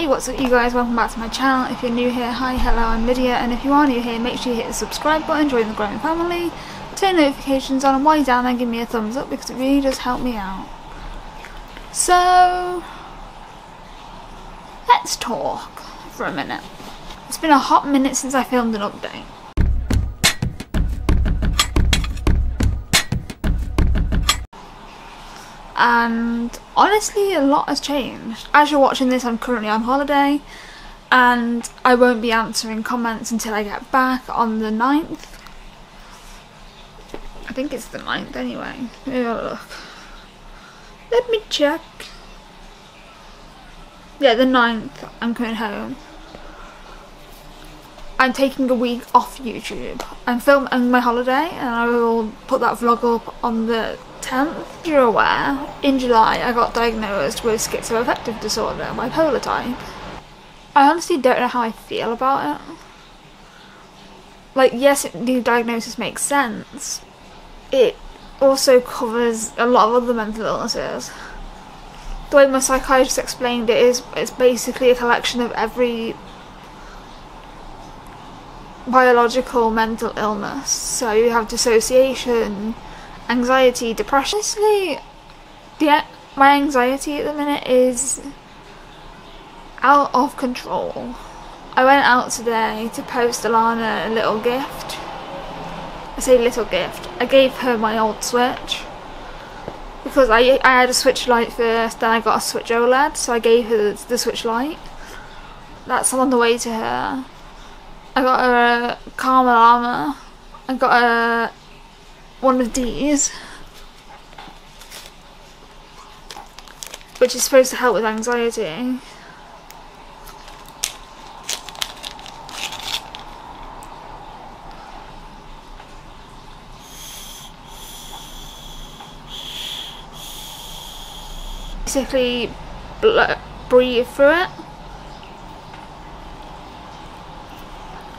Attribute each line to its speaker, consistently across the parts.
Speaker 1: Hey what's up you guys, welcome back to my channel. If you're new here, hi, hello, I'm Lydia and if you are new here make sure you hit the subscribe button, join the growing family, turn notifications on and while you're down there give me a thumbs up because it really does help me out. So, let's talk for a minute. It's been a hot minute since I filmed an update. And honestly a lot has changed. As you're watching this I'm currently on holiday and I won't be answering comments until I get back on the 9th. I think it's the 9th anyway. Look. Let me check. Yeah, the 9th I'm coming home. I'm taking a week off YouTube. I'm filming my holiday and I will put that vlog up on the 10th. You're aware, in July I got diagnosed with schizoaffective disorder, bipolar type. I honestly don't know how I feel about it. Like, yes, the diagnosis makes sense. It also covers a lot of other mental illnesses. The way my psychiatrist explained it is it's basically a collection of every biological mental illness. So you have dissociation, anxiety, depression. Honestly, the, my anxiety at the minute is out of control. I went out today to post Alana a little gift. I say little gift. I gave her my old Switch because I I had a Switch Lite first, then I got a Switch OLED, so I gave her the, the Switch Lite. That's on the way to her. I got her a Karma Llama. I got a one of these. Which is supposed to help with anxiety. Basically breathe through it.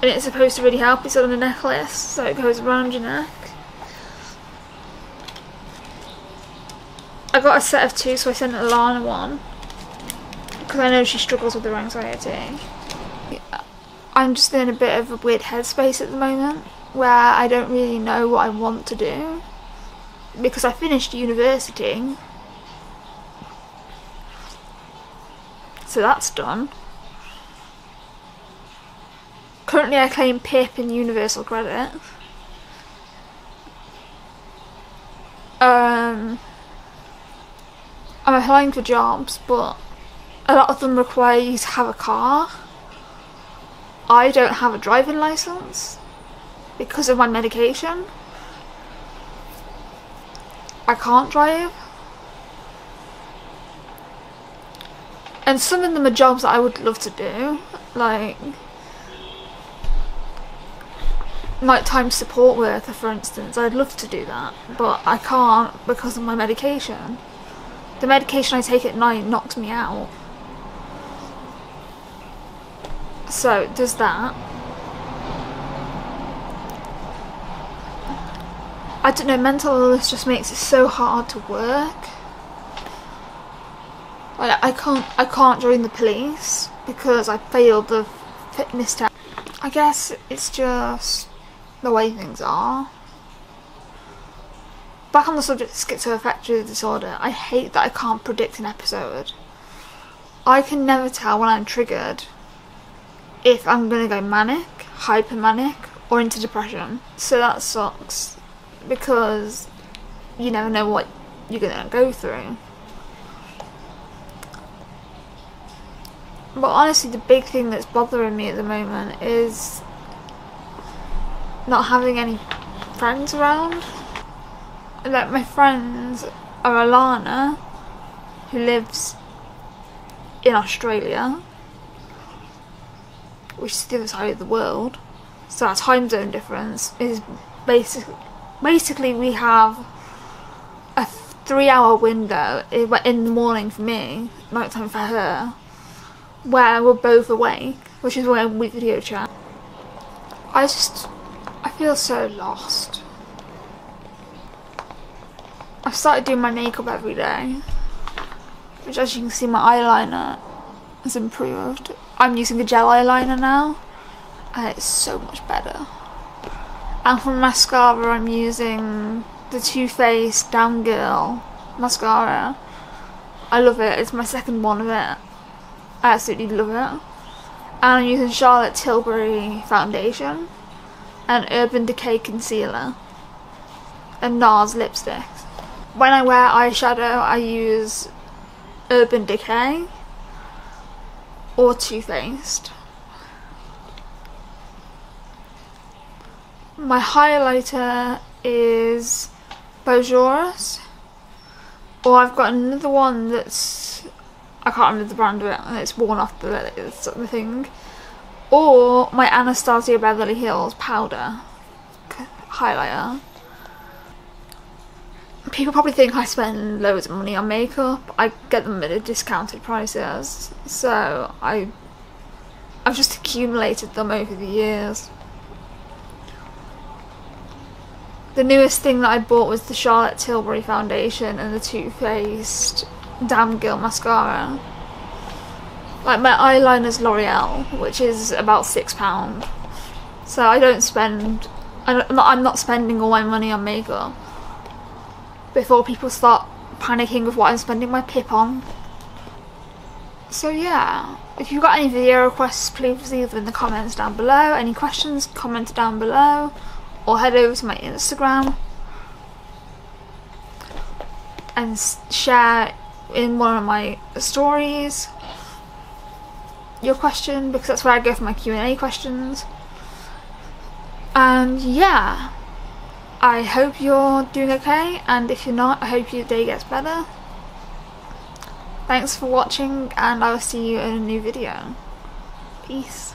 Speaker 1: And it's supposed to really help it's on a necklace so it goes around your neck I got a set of two, so I sent Alana one. Because I know she struggles with her anxiety. I'm just in a bit of a weird headspace at the moment, where I don't really know what I want to do. Because I finished university. So that's done. Currently I claim PIP in Universal Credit. Um... I'm applying for jobs, but a lot of them require you to have a car. I don't have a driving license because of my medication. I can't drive. And some of them are jobs that I would love to do, like nighttime support worker for instance, I'd love to do that, but I can't because of my medication. The medication I take at night knocks me out. So, does that. I don't know, mental illness just makes it so hard to work. I can't, I can't join the police because I failed the fitness test. I guess it's just the way things are back on the subject of schizoaffective disorder, I hate that I can't predict an episode. I can never tell when I'm triggered if I'm gonna go manic, hypermanic, or into depression. So that sucks because you never know what you're gonna go through. But honestly, the big thing that's bothering me at the moment is not having any friends around like my friends are Alana, who lives in Australia, which is the other side of the world. So our time zone difference is basically basically we have a three-hour window in the morning for me, nighttime for her, where we're both awake, which is when we video chat. I just I feel so lost. I've started doing my makeup every day. Which as you can see my eyeliner has improved. I'm using a gel eyeliner now and it's so much better. And for mascara I'm using the Too Faced Damn Girl mascara. I love it, it's my second one of it. I absolutely love it. And I'm using Charlotte Tilbury foundation and Urban Decay concealer and NARS lipstick. When I wear eyeshadow I use Urban Decay or Too Faced. My highlighter is Bourjois. Or I've got another one that's I can't remember the brand of it and it's worn off the it's the thing. Or my Anastasia Beverly Hills powder highlighter. People probably think I spend loads of money on makeup. I get them at a discounted prices. So I I've just accumulated them over the years. The newest thing that I bought was the Charlotte Tilbury foundation and the Too Faced Damn Girl mascara. Like my eyeliner's L'Oreal, which is about six pound. So I don't spend. I'm not spending all my money on makeup. Before people start panicking with what I'm spending my pip on. So yeah, if you've got any video requests, please leave them in the comments down below. Any questions, comment down below or head over to my Instagram and share in one of my stories your question because that's where I go for my Q&A questions. And yeah, I hope you're doing okay and if you're not, I hope your day gets better. Thanks for watching and I will see you in a new video. Peace.